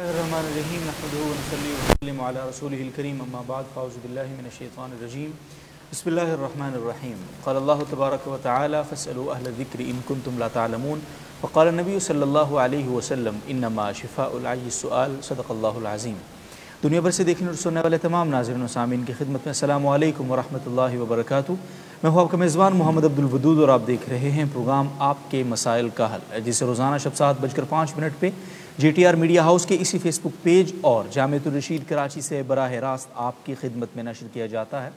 الرحمن الرحیم نحمده ونصلي ونسلم على رسوله الكريم اما بعد فاعوذ بالله من الشيطان الرجيم بسم الله الرحمن الرحيم قال الله تبارك وتعالى فاسألوا أهل الذكر إن كنتم لا تعلمون وقال النبي صلی اللہ علیہ وسلم انما شفاء العی السؤال صدق اللہ العظیم دنیا بھر سے دیکھنے اور سننے والے تمام ناظرین و سامعین کی خدمت میں السلام علیکم ورحمۃ اللہ وبرکاتہ میں ہوں آپ کا میزبان محمد عبد الودود اور آپ دیکھ رہے ہیں پروگرام آپ کے مسائل کا حل جسے روزانہ شب سات بج کر پانچ منٹ پہ G T R media house کے اسی فیس بک پیج اور جامعۃ الرشید کراچی سے براہ راست آپ کی خدمت میں نشر کیا جاتا ہے۔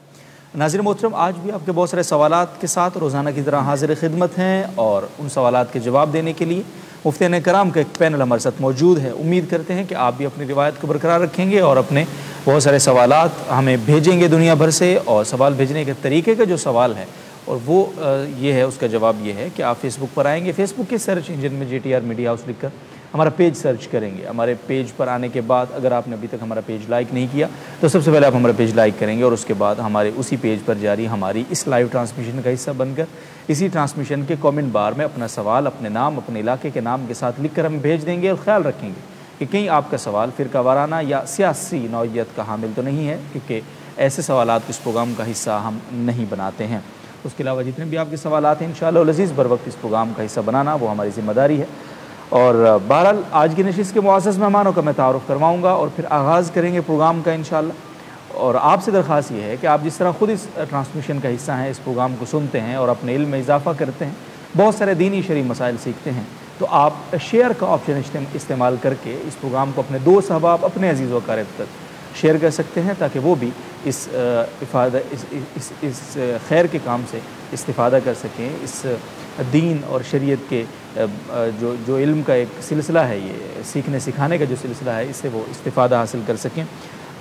ناظر محترم، آج بھی آپ کے بہت سارے سوالات کے ساتھ روزانہ کی طرح حاضر خدمت ہیں اور ان سوالات کے جواب دینے کے لیے مفتین کرام کا ایک پینل ہمارے ساتھ موجود ہے۔ امید کرتے ہیں کہ آپ بھی اپنی روایت کو برقرار رکھیں گے اور اپنے بہت سارے سوالات ہمیں بھیجیں گے دنیا بھر سے۔ اور سوال بھیجنے کے طریقے کا جو سوال ہے اور وہ یہ ہے، اس کا جواب یہ ہے کہ آپ فیس بک پر آئیں گے۔ فیس بک کے سرچ انجن میں G T R media house لکھ کر ہمارا پیج سرچ کریں گے۔ ہمارے پیج پر آنے کے بعد اگر آپ نے ابھی تک ہمارا پیج لائک نہیں کیا، تو سب سے پہلے آپ ہمارا پیج لائک کریں گے اور اس کے بعد ہمارے اسی پیج پر جاری ہماری اس لائیو ٹرانسمیشن کا حصہ بن کر اسی ٹرانسمیشن کے کومنٹ بار میں اپنا سوال، اپنے نام، اپنے علاقے کے نام کے ساتھ لکھ کر ہم بھیج دیں گے اور خیال رکھیں گے کہ کہیں آپ کا سوال فرقہ وارانہ یا سیاسی نوعیت کا حامل تو نہیں ہے، کیونکہ ایسے سوالات اس پروگرام کا حصہ ہم نہیں بناتے ہیں۔ اس کے علاوہ جتنے بھی آپ کے سوالات ہیں انشاءاللہ العزیز بر وقت اس پروگرام کا حصہ بنانا وہ ہماری ذمہ داری ہے۔ اور بہرحال آج کی نشست کے معزز مہمانوں کا میں تعارف کرواؤں گا اور پھر آغاز کریں گے پروگرام کا انشاءاللہ۔ اور آپ سے درخواست یہ ہے کہ آپ جس طرح خود اس ٹرانسمیشن کا حصہ ہیں، اس پروگرام کو سنتے ہیں اور اپنے علم میں اضافہ کرتے ہیں، بہت سارے دینی شرعی مسائل سیکھتے ہیں، تو آپ شیئر کا آپشن استعمال کر کے اس پروگرام کو اپنے دوست احباب، اپنے عزیز و قارب تک شیئر کر سکتے ہیں تاکہ وہ بھی اس افادہ اس اس اس خیر کے کام سے استفادہ کر سکیں، اس دین اور شریعت کے جو جو علم کا ایک سلسلہ ہے، یہ سیکھنے سکھانے کا جو سلسلہ ہے، اس سے وہ استفادہ حاصل کر سکیں۔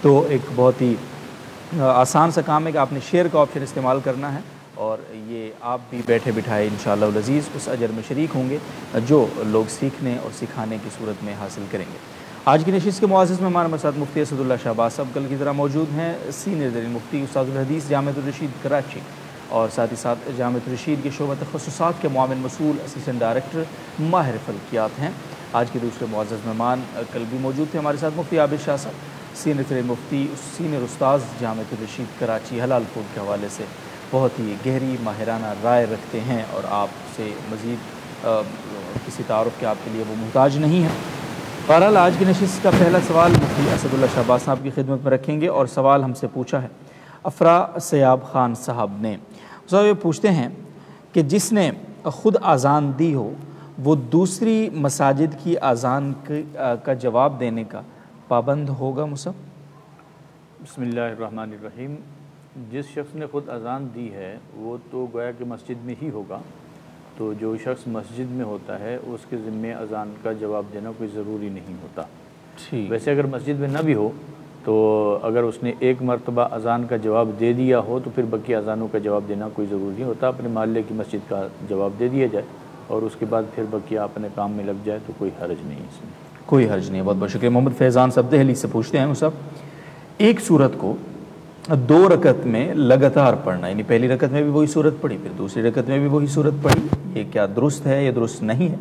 تو ایک بہت ہی آسان سا کام ہے کہ آپ نے شیئر کا آپشن استعمال کرنا ہے اور یہ آپ بھی بیٹھے بٹھائے انشاءاللہ العزیز اس اجر میں شریک ہوں گے، جو لوگ سیکھنے اور سکھانے کی صورت میں حاصل کریں گے۔ آج کی نشست کے معزز میں ہمارے ساتھ مفتی اسد اللہ شہباز صاحب کل کی طرح موجود ہیں۔ سینئر زرین مفتی استاد الحدیث جامعۃ الرشید، کراچی۔ اور ساتھ ہی ساتھ جامعۃ الرشید کے شعبہ تخصصات کے معاون مسئول اسسٹنٹ ڈائریکٹر ماہر فلکیات ہیں۔ آج کے دوسرے معزز مہمان کل بھی موجود تھے ہمارے ساتھ، مفتی عابد شاہ صاحب، سینئر زرین مفتی، سینئر استاذ جامعۃ الرشید کراچی حلال فوڈ کے حوالے سے بہت ہی گہری ماہرانہ رائے رکھتے ہیں اور آپ سے مزید کسی تعارف کے آپ کے لیے وہ محتاج نہیں ہیں۔ بہرحال آج کی نشست کا پہلا سوال مفتی اسد اللہ شہباز صاحب کی خدمت میں رکھیں گے اور سوال ہم سے پوچھا ہے۔ افرا سیاب خان صاحب نے صاحب یہ پوچھتے ہیں کہ جس نے خود اذان دی ہو وہ دوسری مساجد کی اذان کا جواب دینے کا پابند ہوگا مصب بسم اللہ الرحمن الرحیم۔ جس شخص نے خود اذان دی ہے وہ تو گویا کہ مسجد میں ہی ہوگا۔ تو جو شخص مسجد میں ہوتا ہے اس کے ذمے اذان کا جواب دینا کوئی ضروری نہیں ہوتا۔ ویسے اگر مسجد میں نہ بھی ہو تو اگر اس نے ایک مرتبہ اذان کا جواب دے دیا ہو تو پھر بقی اذانوں کا جواب دینا کوئی ضروری نہیں ہوتا، اپنے محلے کی مسجد کا جواب دے دیا جائے اور اس کے بعد پھر بقیہ اپنے کام میں لگ جائے تو کوئی حرج نہیں اس میں۔ کوئی حرج نہیں بہت بہت شکریہ۔ محمد فیضان صاحب دہلی سے پوچھتے ہیں۔ صاحب، ایک صورت کو دو رکت میں لگاتار پڑھنا یعنی پہلی رکت میں بھی وہی صورت پڑھی، پھر دوسری رکت میں بھی وہی صورت پڑھی، یہ کیا درست ہے یا درست نہیں ہے؟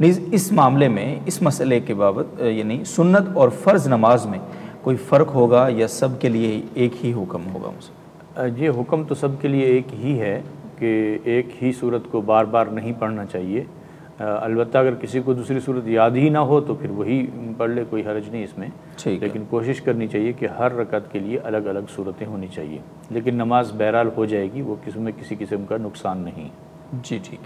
نیز اس معاملے میں، اس مسئلے کے بابت یعنی سنت اور فرض نماز میں کوئی فرق ہوگا یا سب کے لیے ایک ہی حکم ہوگا یہ حکم تو سب کے لیے ایک ہی ہے کہ ایک ہی صورت کو بار بار نہیں پڑھنا چاہیے۔ البتہ اگر کسی کو دوسری صورت یاد ہی نہ ہو تو پھر وہی پڑھ لے کوئی حرج نہیں اس میں۔ لیکن کوشش کرنی چاہیے کہ ہر رکعت کے لیے الگ الگ صورتیں ہونی چاہیے۔ لیکن نماز بہرحال ہو جائے گی وہ کسی میں کسی قسم کا نقصان نہیں۔ جی ٹھیک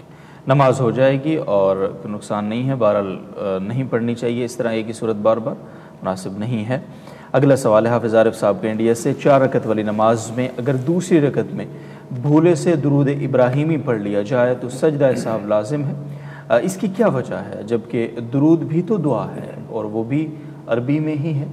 نماز ہو جائے گی اور نقصان نہیں ہے بہرحال نہیں پڑھنی چاہیے اس طرح ایک ہی صورت بار بار مناسب نہیں ہے۔ اگلا سوال ہے حافظ عارف صاحب کے انڈیا سے چار رکت والی نماز میں اگر دوسری رکت میں بھولے سے درود ابراہیمی پڑھ لیا جائے تو سجدہ صاحب لازم ہے۔ اس کی کیا وجہ ہے؟ جبکہ درود بھی تو دعا ہے اور وہ بھی عربی میں ہی ہے۔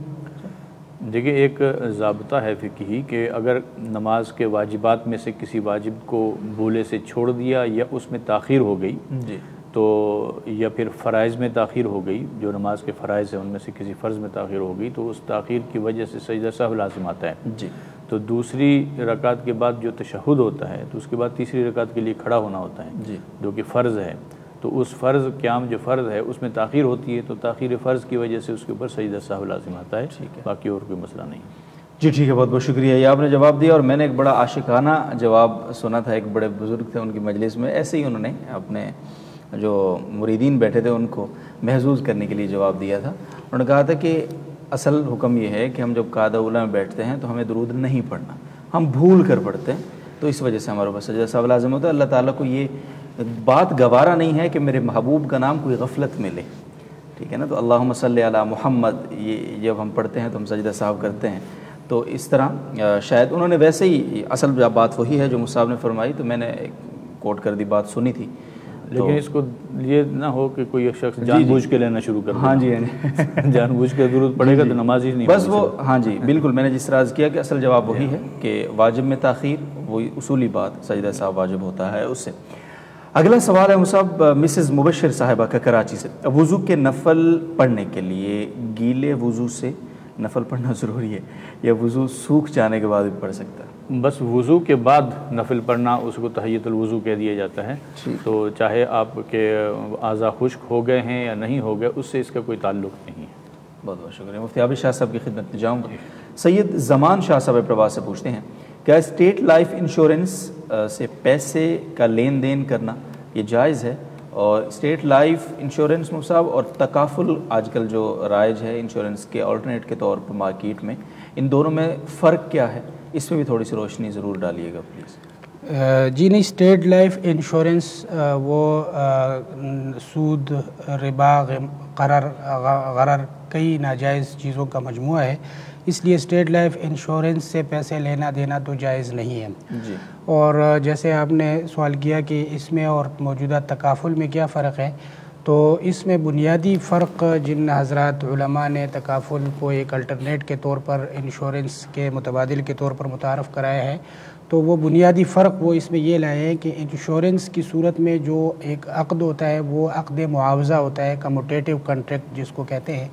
دیکھیں ایک ضابطہ ہے فقہی کہ اگر نماز کے واجبات میں سے کسی واجب کو بھولے سے چھوڑ دیا یا اس میں تاخیر ہو گئی جی۔ تو یا پھر فرائض میں تاخیر ہو گئی جو نماز کے فرائض ہیں ان میں سے کسی فرض میں تاخیر ہو گئی تو اس تاخیر کی وجہ سے سجدہ صاحب لازم آتا ہے۔ جی۔ تو دوسری رکعت کے بعد جو تشہد ہوتا ہے تو اس کے بعد تیسری رکعت کے لیے کھڑا ہونا ہوتا ہے جی۔ جو کہ فرض ہے۔ تو اس فرض قیام جو فرض ہے اس میں تاخیر ہوتی ہے تو تاخیر فرض کی وجہ سے اس کے اوپر سجدہ صاحب لازم آتا ہے۔ باقی اور کوئی مسئلہ نہیں۔ جی ٹھیک ہے بہت بہت شکریہ۔ یہ آپ نے جواب دیا اور میں نے ایک بڑا عاشقانہ جواب سنا تھا۔ ایک بڑے بزرگ تھے ان کی مجلس میں۔ ایسے ہی انہوں نے اپنے جو مریدین بیٹھے تھے ان کو محظوظ کرنے کے لیے جواب دیا تھا۔ انہوں نے کہا تھا کہ اصل حکم یہ ہے کہ ہم جب قاعدہ اولا میں بیٹھتے ہیں تو ہمیں درود نہیں پڑھنا، ہم بھول کر پڑھتے ہیں۔ تو اس وجہ سے ہمارے اوپر سجدہ صاحب لازم ہوتا ہے۔ اللہ تعالیٰ کو یہ بات گوارا نہیں ہے کہ میرے محبوب کا نام کوئی غفلت ملے۔ ٹھیک ہے نا؟ تو اللہ صلی علی محمد، یہ جب ہم پڑھتے ہیں تو ہم سجدہ صاحب کرتے ہیں۔ تو اس طرح شاید انہوں نے ویسے ہی اصل بات وہی ہے جو مصعب نے فرمائی۔ تو میں نے کوٹ کر دی بات سنی تھی۔ لیکن اس کو یہ نہ ہو کہ کوئی شخص جی، جان جی۔ بوجھ کے لینا شروع کر ہاں جی جی جان بوجھ کے ضرورت پڑے گا تو نماز ہی نہیں بس وہ ہاں جی بالکل میں نے جس راز کیا کہ اصل جواب وہی ہے کہ واجب میں تاخیر وہی اصولی بات سجدہ صاحب واجب ہوتا ہے اس سے۔ اگلا سوال ہے مصعب مسز مبشر صاحبہ کا کراچی سے۔ وضو کے نفل پڑھنے کے لیے گیلے وضو سے نفل پڑھنا ضروری ہے یا وضو سوکھ جانے کے بعد بھی پڑھ سکتا ہے؟ بس وضو کے بعد نفل پڑھنا اس کو تحیت الوضو کہہ دیا جاتا ہے۔ تو چاہے آپ کے اعضا خشک ہو گئے ہیں یا نہیں ہو گئے اس سے اس کا کوئی تعلق نہیں ہے۔ بہت بہت شکریہ۔ مفتی عابد شاہ صاحب کی خدمت میں جاؤں گا۔ سید زمان شاہ صاحب پرواز سے پوچھتے ہیں کیا اسٹیٹ لائف انشورنس سے پیسے کا لین دین کرنا یہ جائز ہے؟ اور اسٹیٹ لائف انشورنس صاحب اور تکافل آج کل جو رائج ہے انشورنس کے آلٹرنیٹ کے طور پر مارکیٹ میں ان دونوں میں فرق کیا ہے؟ اس میں بھی تھوڑی سی روشنی ضرور ڈالیے گا پلیز جی نہیں اسٹیٹ لائف انشورنس وہ سود ربا قرر غرر کئی ناجائز چیزوں کا مجموعہ ہے۔ اس لیے اسٹیٹ لائف انشورنس سے پیسے لینا دینا تو جائز نہیں ہے۔ جی۔ اور جیسے آپ نے سوال کیا کہ اس میں اور موجودہ تکافل میں کیا فرق ہے تو اس میں بنیادی فرق جن حضرات علماء نے تکافل کو ایک الٹرنیٹ کے طور پر انشورنس کے متبادل کے طور پر متعارف کرایا ہے، تو وہ بنیادی فرق وہ اس میں یہ لائے ہیں کہ انشورنس کی صورت میں جو ایک عقد ہوتا ہے، وہ عقد معاوضہ ہوتا ہے کموٹیٹیو کنٹریکٹ جس کو کہتے ہیں۔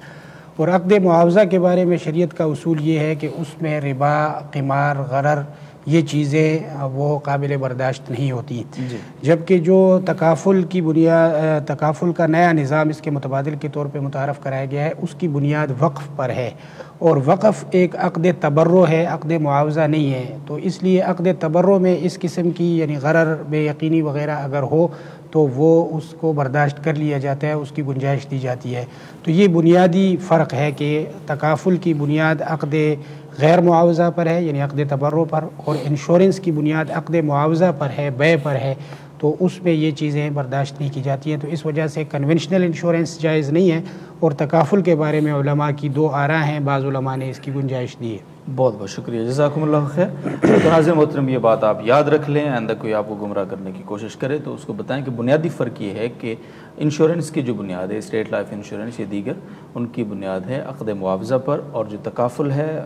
اور عقد معاوضہ کے بارے میں شریعت کا اصول یہ ہے کہ اس میں ربا، قمار، غرر یہ چیزیں وہ قابل برداشت نہیں ہوتی۔ جی۔ جبکہ جو تکافل کی بنیاد تکافل کا نیا نظام اس کے متبادل کے طور پہ متعارف کرایا گیا ہے اس کی بنیاد وقف پر ہے۔ اور وقف ایک عقد تبرو ہے عقد معاوضہ نہیں ہے۔ تو اس لیے عقد تبرو میں اس قسم کی یعنی غرر بے یقینی وغیرہ اگر ہو تو وہ اس کو برداشت کر لیا جاتا ہے اس کی گنجائش دی جاتی ہے۔ تو یہ بنیادی فرق ہے کہ تکافل کی بنیاد عقد غیر معاوضہ پر ہے یعنی عقد تبرو پر، اور انشورنس کی بنیاد عقد معاوضہ پر ہے، بے پر ہے، تو اس میں یہ چیزیں برداشت نہیں کی جاتی ہیں۔ تو اس وجہ سے کنونشنل انشورنس جائز نہیں ہے، اور تکافل کے بارے میں علماء کی دو آراہ ہیں، بعض علماء نے اس کی گنجائش دی ہے۔ بہت بہت شکریہ، جزاکم اللہ خیر۔ تو ناظر محترم، یہ بات آپ یاد رکھ لیں، آئندہ کوئی آپ کو گمراہ کرنے کی کوشش کرے تو اس کو بتائیں کہ بنیادی فرق یہ ہے کہ انشورنس کی جو بنیاد ہے، اسٹیٹ لائف انشورنس یہ دیگر، ان کی بنیاد ہے عقد معاوضہ پر اور جو تکافل ہے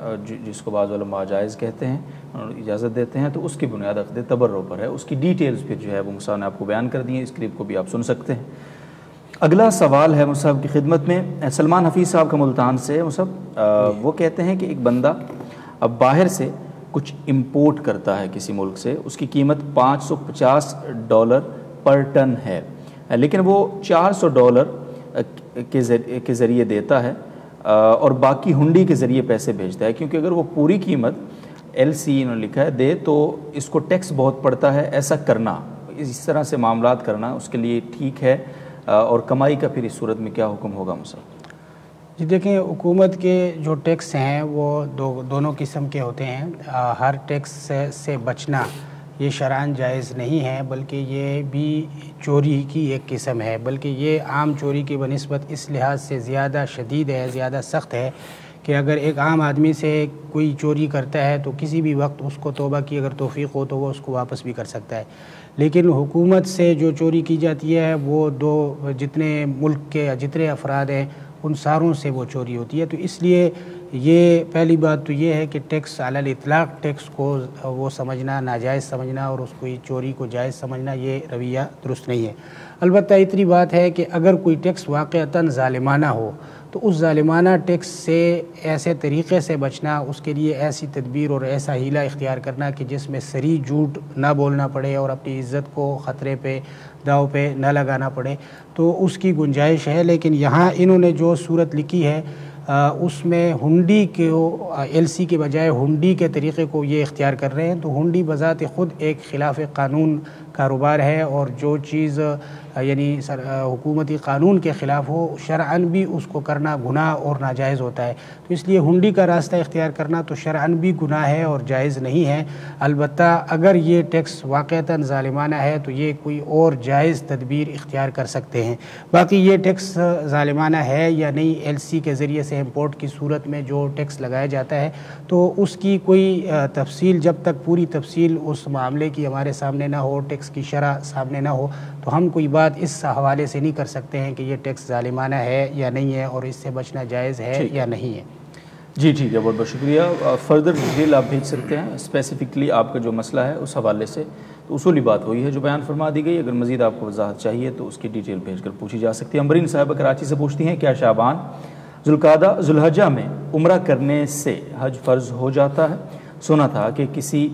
جس کو بعض علماء جائز کہتے ہیں اجازت دیتے ہیں، تو اس کی بنیاد عقد تبروں پر ہے۔ اس کی ڈیٹیلز پھر جو ہے وہ مسا نے آپ کو بیان کر دی ہیں، اس کلپ کو بھی آپ سن سکتے ہیں۔ اگلا سوال ہے مصحف کی خدمت میں، سلمان حفیظ صاحب کا ملتان سے۔ مصحف وہ کہتے ہیں کہ ایک بندہ اب باہر سے کچھ امپورٹ کرتا ہے کسی ملک سے، اس کی قیمت پانچ سو پچاس ڈالر پر ٹن ہے۔ لیکن وہ چار سو ڈالر کے ذریعے دیتا ہے، اور باقی ہنڈی کے ذریعے پیسے بھیجتا ہے۔ کیونکہ اگر وہ پوری قیمت ایل سی انہوں نے لکھا ہے، دے تو اس کو ٹیکس بہت پڑتا ہے، ایسا کرنا، اس طرح سے معاملات کرنا اس کے لیے ٹھیک ہے۔ اور کمائی کا پھر اس صورت میں کیا حکم ہوگا مسلم جی دیکھیں، حکومت کے جو ٹیکس ہیں، وہ دو، دونوں قسم کے ہوتے ہیں۔ ہر ٹیکس سے بچنا یہ شران جائز نہیں ہے، بلکہ یہ بھی چوری کی ایک قسم ہے۔ بلکہ یہ عام چوری کی بنسبت اس لحاظ سے زیادہ شدید ہے، زیادہ سخت ہے کہ اگر ایک عام آدمی سے کوئی چوری کرتا ہے تو کسی بھی وقت اس کو توبہ کی اگر توفیق ہو تو وہ اس کو واپس بھی کر سکتا ہے۔ لیکن حکومت سے جو چوری کی جاتی ہے، وہ دو، جتنے ملک کے جتنے افراد ہیں ان ساروں سے وہ چوری ہوتی ہے۔ تو اس لیے یہ پہلی بات تو یہ ہے کہ ٹیکس علی الاطلاق، ٹیکس کو وہ سمجھنا ناجائز سمجھنا اور اس کو چوری کو جائز سمجھنا یہ رویہ درست نہیں ہے۔ البتہ اتنی بات ہے کہ اگر کوئی ٹیکس واقعتاً ظالمانہ ہو تو اس ظالمانہ ٹیکس سے ایسے طریقے سے بچنا، اس کے لیے ایسی تدبیر اور ایسا ہیلا اختیار کرنا کہ جس میں سری جھوٹ نہ بولنا پڑے اور اپنی عزت کو خطرے پہ، داؤ پہ نہ لگانا پڑے۔ تو اس کی گنجائش ہے، لیکن یہاں انہوں نے جو صورت لکھی ہے اس میں ہنڈی کے ایل سی کے بجائے ہنڈی کے طریقے کو یہ اختیار کر رہے ہیں۔ تو ہنڈی بذات خود ایک خلاف قانون کاروبار ہے اور جو چیز یعنی حکومتی قانون کے خلاف ہو شرعن بھی اس کو کرنا گناہ اور ناجائز ہوتا ہے۔ تو اس لیے ہنڈی کا راستہ اختیار کرنا تو شرعن بھی گناہ ہے اور جائز نہیں ہے۔ البتہ اگر یہ ٹیکس واقعتاً ظالمانہ ہے تو یہ کوئی اور جائز تدبیر اختیار کر سکتے ہیں۔ باقی یہ ٹیکس ظالمانہ ہے یا نہیں، ایل سی کے ذریعے سے امپورٹ کی صورت میں جو ٹیکس لگایا جاتا ہے تو اس کی کوئی تفصیل جب تک پوری تفصیل اس معاملے کی ہمارے سامنے نہ ہو، ٹیکس کی شرح سامنے نہ ہو تو ہم کوئی بات اس حوالے سے نہیں کر سکتے ہیں کہ یہ ٹیکس ظالمانہ ہے یا نہیں ہے اور اس سے بچنا جائز ہے یا نہیں ہے۔ جی ٹھیک ہے بہت بہت شکریہ۔ فردر ڈیٹیل آپ بھیج سکتے ہیں۔ اسپیسیفکلی آپ کا جو مسئلہ ہے اس حوالے سے تو اصولی بات ہوئی ہے جو بیان فرما دی گئی۔ اگر مزید آپ کو وضاحت چاہیے تو اس کی ڈیٹیل بھیج کر پوچھی جا سکتی ہے۔ امبرین صاحبہ کراچی سے پوچھتی ہیں کیا شعبان ذوالقادہ ذوالحجہ میں عمرہ کرنے سے حج فرض ہو جاتا ہے؟ سنا تھا کہ کسی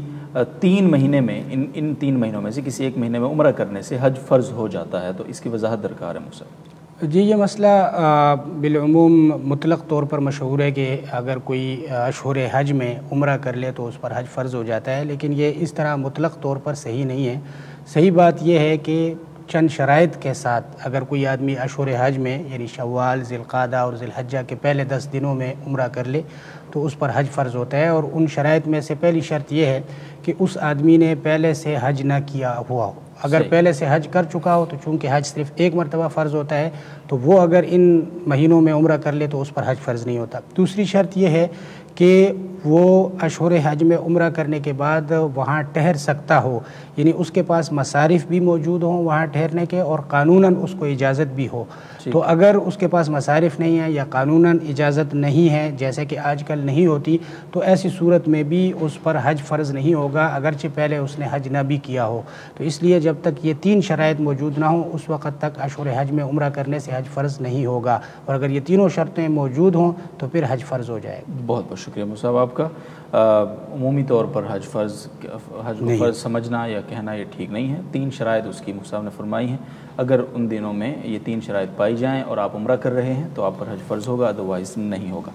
تین مہینے میں، ان ان تین مہینوں میں سے کسی ایک مہینے میں عمرہ کرنے سے حج فرض ہو جاتا ہے، تو اس کی وضاحت درکار ہے مجھ سے۔ جی یہ مسئلہ بالعموم مطلق طور پر مشہور ہے کہ اگر کوئی اشہر حج میں عمرہ کر لے تو اس پر حج فرض ہو جاتا ہے، لیکن یہ اس طرح مطلق طور پر صحیح نہیں ہے۔ صحیح بات یہ ہے کہ چند شرائط کے ساتھ اگر کوئی آدمی اشہر حج میں یعنی شوال ذیلقادہ اور ذیلحجہ کے پہلے دس دنوں میں عمرہ کر لے تو اس پر حج فرض ہوتا ہے اور ان شرائط میں سے پہلی شرط یہ ہے کہ اس آدمی نے پہلے سے حج نہ کیا ہوا ہو۔ اگر پہلے سے حج کر چکا ہو تو چونکہ حج صرف ایک مرتبہ فرض ہوتا ہے تو وہ اگر ان مہینوں میں عمرہ کر لے تو اس پر حج فرض نہیں ہوتا۔ دوسری شرط یہ ہے کہ وہ اشہر حج میں عمرہ کرنے کے بعد وہاں ٹھہر سکتا ہو۔ یعنی اس کے پاس مصارف بھی موجود ہوں وہاں ٹھہرنے کے اور قانوناً اس کو اجازت بھی ہو۔ جی۔ تو اگر اس کے پاس مصارف نہیں ہے یا قانوناً اجازت نہیں ہے جیسے کہ آج کل نہیں ہوتی تو ایسی صورت میں بھی اس پر حج فرض نہیں ہوگا اگرچہ پہلے اس نے حج نہ بھی کیا ہو۔ تو اس لیے جب تک یہ تین شرائط موجود نہ ہوں اس وقت تک اشہر حج میں عمرہ کرنے سے حج فرض نہیں ہوگا۔ اور اگر یہ تینوں شرطیں موجود ہوں تو پھر حج فرض ہو جائے بہت بہت شکریہ مصعب آپ کا عمومی طور پر حج فرض حج فرض سمجھنا یا کہنا یہ ٹھیک نہیں ہے۔ تین شرائط اس کی مصعب نے فرمائی ہیں۔ اگر ان دنوں میں یہ تین شرائط پائی جائیں اور آپ عمرہ کر رہے ہیں تو آپ پر حج فرض ہوگا ادروائز نہیں ہوگا۔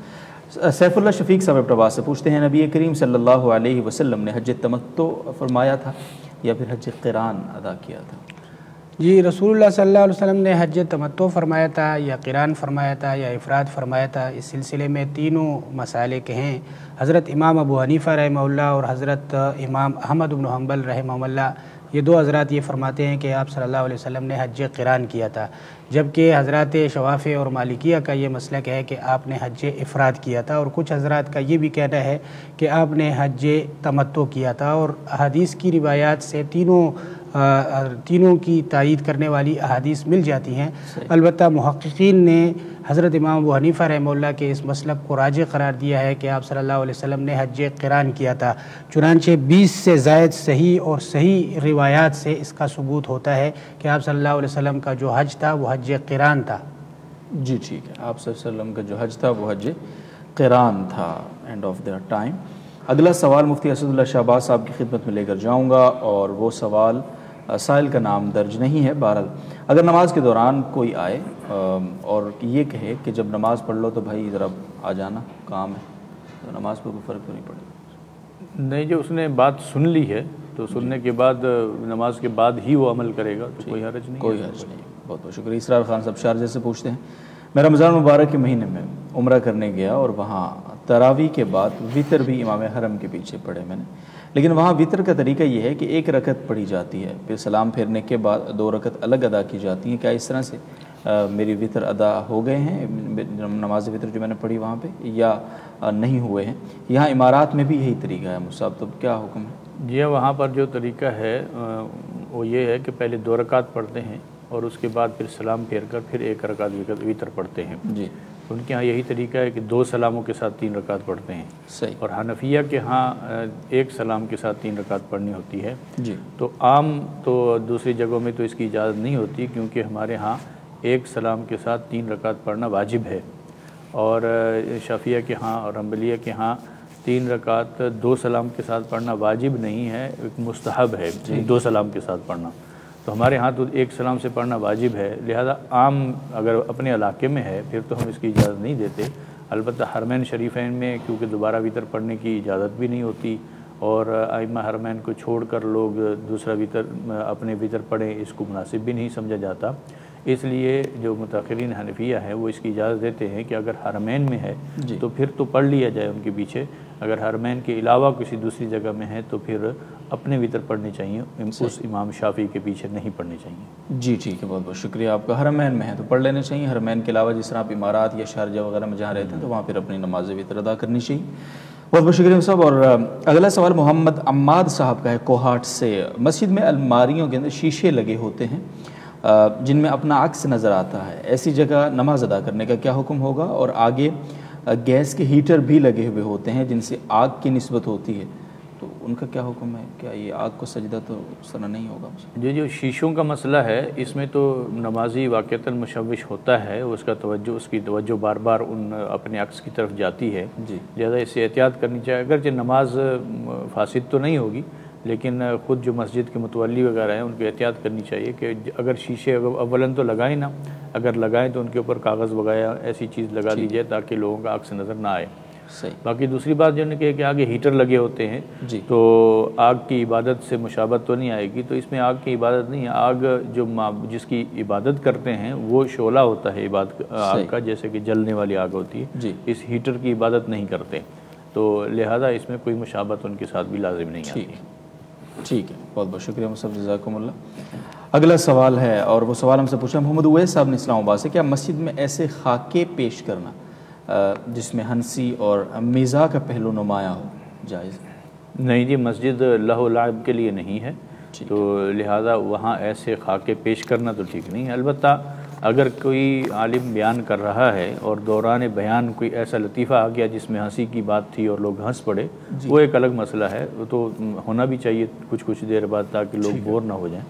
سیف اللہ شفیق صاحب ابتباس سے پوچھتے ہیں نبی کریم صلی اللہ علیہ وسلم نے حج تمتو فرمایا تھا یا پھر حج قرآن ادا کیا تھا؟ جی رسول اللہ صلی اللہ علیہ وسلم نے حج تمتو فرمایا تھا، یا قرآن فرمایا تھا، یا افراد فرمایا تھا، اس سلسلے میں تینوں مسائل کے ہیں۔ حضرت امام ابو حنیفہ رحمہ اللہ اور حضرت امام احمد بن حنبل رحمہ اللہ، یہ دو حضرات یہ فرماتے ہیں کہ آپ صلی اللہ علیہ وسلم نے حج قرآن کیا تھا۔ جبکہ حضرات شواف اور مالکیہ کا یہ مسئلہ ہے کہ آپ نے حج افراد کیا تھا، اور کچھ حضرات کا یہ بھی کہنا ہے کہ آپ نے حج تمتو کیا تھا۔ اور حدیث کی روایات سے تینوں تینوں کی تائید کرنے والی احادیث مل جاتی ہیں۔ البتہ محققین نے حضرت امام ابو حنیفہ رحمہ اللہ کے اس مسلک کو راج قرار دیا ہے کہ آپ صلی اللہ علیہ وسلم نے حج قرآن کیا تھا۔ چنانچہ بیس سے زائد صحیح اور صحیح روایات سے اس کا ثبوت ہوتا ہے کہ آپ صلی اللہ علیہ وسلم کا جو حج تھا وہ حج قرآن تھا۔ جی ٹھیک ہے۔ آپ صلی اللہ علیہ وسلم کا جو حج تھا وہ حج قرآن تھا۔ اینڈ آف دا ٹائم اگلا سوال مفتی اسد اللہ شہباز صاحب کی خدمت میں لے کر جاؤں گا اور وہ سوال سائل کا نام درج نہیں ہے بہرحال اگر نماز کے دوران کوئی آئے اور یہ کہے کہ جب نماز پڑھ لو تو بھائی ذرا آ جانا کام ہے تو نماز پہ کوئی فرق تو نہیں پڑے نہیں جو اس نے بات سن لی ہے تو سننے کے بعد نماز کے بعد ہی وہ عمل کرے گا تو کوئی حرج نہیں کوئی حرج نہیں بہت بہت شکریہ۔ اسرار خان صاحب شارجہ سے پوچھتے ہیں میں رمضان مبارک کے مہینے میں عمرہ کرنے گیا اور وہاں تراوی کے بعد وطر بھی امام حرم کے پیچھے پڑے میں نے۔ لیکن وہاں وطر کا طریقہ یہ ہے کہ ایک رکت پڑھی جاتی ہے پھر سلام پھیرنے کے بعد دو رکت الگ ادا کی جاتی ہیں۔ کیا اس طرح سے میری وطر ادا ہو گئے ہیں نماز وطر جو میں نے پڑھی وہاں پہ یا نہیں ہوئے ہیں؟ یہاں عمارات میں بھی یہی طریقہ ہے مصعب تو کیا حکم ہے؟ جی ہاں وہاں پر جو طریقہ ہے وہ یہ ہے کہ پہلے دو رکعت پڑھتے ہیں اور اس کے بعد پھر سلام پھیر کر پھر ایک رکعت وطر پڑھتے ہیں۔ جی۔ ان کے ہاں یہی طریقہ ہے کہ دو سلاموں کے ساتھ تین رکعت پڑھتے ہیں۔ صحیح۔ اور حنفیہ کے ہاں ایک سلام کے ساتھ تین رکعت پڑھنی ہوتی ہے۔ جی۔ تو عام تو دوسری جگہوں میں تو اس کی اجازت نہیں ہوتی کیونکہ ہمارے ہاں ایک سلام کے ساتھ تین رکعت پڑھنا واجب ہے۔ اور شافیہ کے ہاں اور حنبلیہ کے ہاں تین رکعت دو سلام کے ساتھ پڑھنا واجب نہیں ہے ایک مستحب ہے جی۔ دو سلام کے ساتھ پڑھنا۔ تو ہمارے ہاں تو ایک سلام سے پڑھنا واجب ہے۔ لہذا عام اگر اپنے علاقے میں ہے، پھر تو ہم اس کی اجازت نہیں دیتے۔ البتہ حرمین شریفین میں کیونکہ دوبارہ وطر پڑھنے کی اجازت بھی نہیں ہوتی اور آئمہ حرمین کو چھوڑ کر لوگ دوسرا وطر، اپنے وطر پڑھیں، اس کو مناسب بھی نہیں سمجھا جاتا۔ اس لیے جو متاثرین حنفیہ ہیں وہ اس کی اجازت دیتے ہیں کہ اگر حرمین میں ہے جی۔ تو پھر تو پڑھ لیا جائے ان کے پیچھے۔ اگر حرمین کے علاوہ کسی دوسری جگہ میں ہے تو پھر اپنے وطر پڑھنے چاہیے۔ اس امام شافی کے پیچھے نہیں پڑھنے چاہیے۔ جی ٹھیک ہے بہت بہت شکریہ آپ کا۔ حرمین میں ہے تو پڑھ لینے چاہیے۔ حرمین کے علاوہ جس طرح آپ امارات یا شارجہ وغیرہ میں جہاں رہتے ہیں تو وہاں پھر اپنی نماز وطر ادا کرنی چاہیے۔ بہت بہت شکریہ صاحب۔ اور اگلا سوال محمد عماد صاحب کا ہے۔ کوہاٹ سے مسجد میں الماریوں کے اندر شیشے لگے ہوتے ہیں۔ جن میں اپنا عکس نظر آتا ہے۔ ایسی جگہ نماز ادا کرنے کا کیا حکم ہوگا؟ اور آگے گیس کے ہیٹر بھی لگے ہوئے ہوتے ہیں جن سے آگ کی نسبت ہوتی ہے۔ تو ان کا کیا حکم ہے؟ کیا یہ آگ کو سجدہ تو سنا نہیں ہوگا؟ جو جو شیشوں کا مسئلہ ہے اس میں تو نمازی واقعتاً مشوش ہوتا ہے۔ اس کا توجہ اس کی توجہ بار بار ان اپنے عکس کی طرف جاتی ہے۔ جی۔ لہٰذا اس سے احتیاط کرنی چاہیے۔ اگرچہ نماز فاسد تو نہیں ہوگی لیکن خود جو مسجد کے متولی وغیرہ ہیں ان کی احتیاط کرنی چاہیے کہ اگر شیشے اولاً تو لگائیں نا اگر لگائیں تو ان کے اوپر کاغذ وغیرہ ایسی چیز لگا دی جائے تاکہ لوگوں کا عکس نظر نہ آئے۔ صحیح۔ باقی دوسری بات جو نے کہ کہ آگے ہیٹر لگے ہوتے ہیں جی۔ تو آگ کی عبادت سے مشابت تو نہیں آئے گی تو اس میں آگ کی عبادت نہیں ہے۔ آگ جو جس کی عبادت کرتے ہیں وہ شعلہ ہوتا ہے عبادت آگ کا جیسے کہ جلنے والی آگ ہوتی ہے۔ جی۔ اس ہیٹر کی عبادت نہیں کرتے۔ تو لہذا اس میں کوئی مشابت ان کے ساتھ بھی لازم نہیں آتی۔ ٹھیک ہے بہت بہت شکریہ مصف جزاکم اللہ۔ اگلا سوال ہے اور وہ سوال ہم سے پوچھا محمد اویس صاحب نے اسلام آباد سے کیا مسجد میں ایسے خاکے پیش کرنا جس میں ہنسی اور میزا کا پہلو نمایاں ہو جائز نہیں جی مسجد اللہ لعب کے لیے نہیں ہے۔ تو لہٰذا وہاں ایسے خاکے پیش کرنا تو ٹھیک نہیں ہے۔ البتہ اگر کوئی عالم بیان کر رہا ہے اور دوران بیان کوئی ایسا لطیفہ آ گیا جس میں ہنسی کی بات تھی اور لوگ ہنس پڑے وہ ایک الگ مسئلہ ہے۔ وہ تو ہونا بھی چاہیے کچھ کچھ دیر بعد تاکہ لوگ بور نہ ہو جائیں۔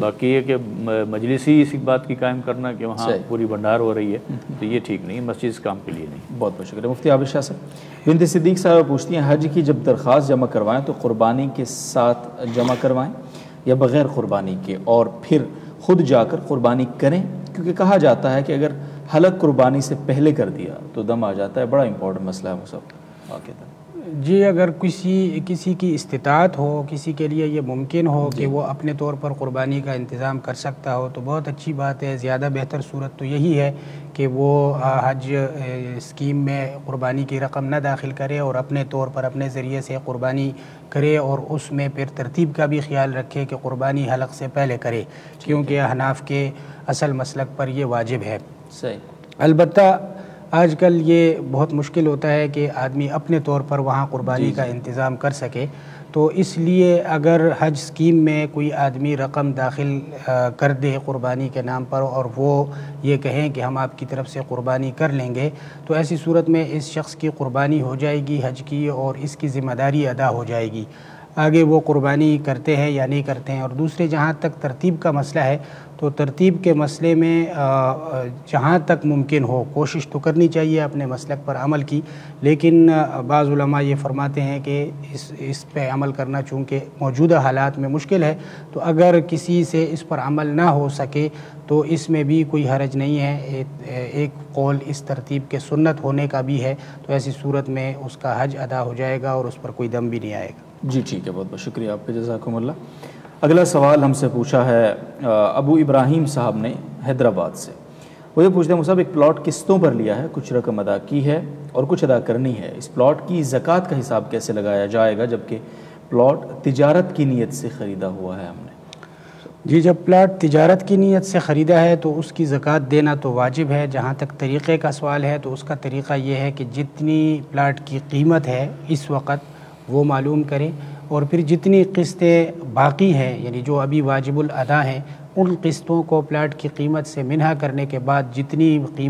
باقی یہ کہ مجلسی اسی بات کی قائم کرنا کہ وہاں پوری بھنڈار ہو رہی ہے تو یہ ٹھیک نہیں مسجد اس کام کے لیے نہیں۔ بہت بہت شکریہ۔ مفتی عابد شاہ صاحب بنت صدیق صاحب پوچھتی ہیں حج کی جب درخواست جمع کروائیں تو قربانی کے ساتھ جمع کروائیں یا بغیر قربانی کے؟ اور پھر خود جا کر قربانی کریں کیونکہ کہا جاتا ہے کہ اگر حلق قربانی سے پہلے کر دیا تو دم آ جاتا ہے بڑا امپورٹنٹ مسئلہ ہے وہ سب۔ واقع جی اگر کسی کسی کی استطاعت ہو کسی کے لیے یہ ممکن ہو کہ وہ اپنے طور پر قربانی کا انتظام کر سکتا ہو تو بہت اچھی بات ہے۔ زیادہ بہتر صورت تو یہی ہے کہ وہ حج اسکیم میں قربانی کی رقم نہ داخل کرے اور اپنے طور پر اپنے ذریعے سے قربانی کرے اور اس میں پھر ترتیب کا بھی خیال رکھے کہ قربانی حلق سے پہلے کرے۔ کیونکہ حناف کے اصل مسلک پر یہ واجب ہے۔ صحیح۔ البتہ آج کل یہ بہت مشکل ہوتا ہے کہ آدمی اپنے طور پر وہاں قربانی کا انتظام کر سکے۔ تو اس لیے اگر حج سکیم میں کوئی آدمی رقم داخل کر دے قربانی کے نام پر اور وہ یہ کہیں کہ ہم آپ کی طرف سے قربانی کر لیں گے تو ایسی صورت میں اس شخص کی قربانی ہو جائے گی حج کی اور اس کی ذمہ داری ادا ہو جائے گی۔ آگے وہ قربانی کرتے ہیں یا نہیں کرتے ہیں اور دوسرے جہاں تک ترتیب کا مسئلہ ہے تو ترتیب کے مسئلے میں جہاں تک ممکن ہو کوشش تو کرنی چاہیے اپنے مسلک پر عمل کی، لیکن بعض علماء یہ فرماتے ہیں کہ اس اس پہ عمل کرنا چونکہ موجودہ حالات میں مشکل ہے، تو اگر کسی سے اس پر عمل نہ ہو سکے تو اس میں بھی کوئی حرج نہیں ہے۔ ایک قول اس ترتیب کے سنت ہونے کا بھی ہے تو ایسی صورت میں اس کا حج ادا ہو جائے گا اور اس پر کوئی دم بھی نہیں آئے گا۔ جی ٹھیک ہے، بہت بہت شکریہ آپ کے جزاکم اللہ۔ اگلا سوال ہم سے پوچھا ہے ابو ابراہیم صاحب نے حیدرآباد سے۔ وہ یہ پوچھتے ہیں صاحب ایک پلاٹ قسطوں پر لیا ہے، کچھ رقم ادا کی ہے اور کچھ ادا کرنی ہے۔ اس پلاٹ کی زکوٰۃ کا حساب کیسے لگایا جائے گا، جبکہ پلاٹ تجارت کی نیت سے خریدا ہوا ہے ہم نے؟ جی جب پلاٹ تجارت کی نیت سے خریدا ہے تو اس کی زکوٰۃ دینا تو واجب ہے۔ جہاں تک طریقے کا سوال ہے تو اس کا طریقہ یہ ہے کہ جتنی پلاٹ کی قیمت ہے اس وقت وہ معلوم کریں اور پھر جتنی قسطیں باقی ہیں یعنی جو ابھی واجب الادا ہیں، ان قسطوں کو پلاٹ کی قیمت سے منہا کرنے کے بعد جتنی قیمت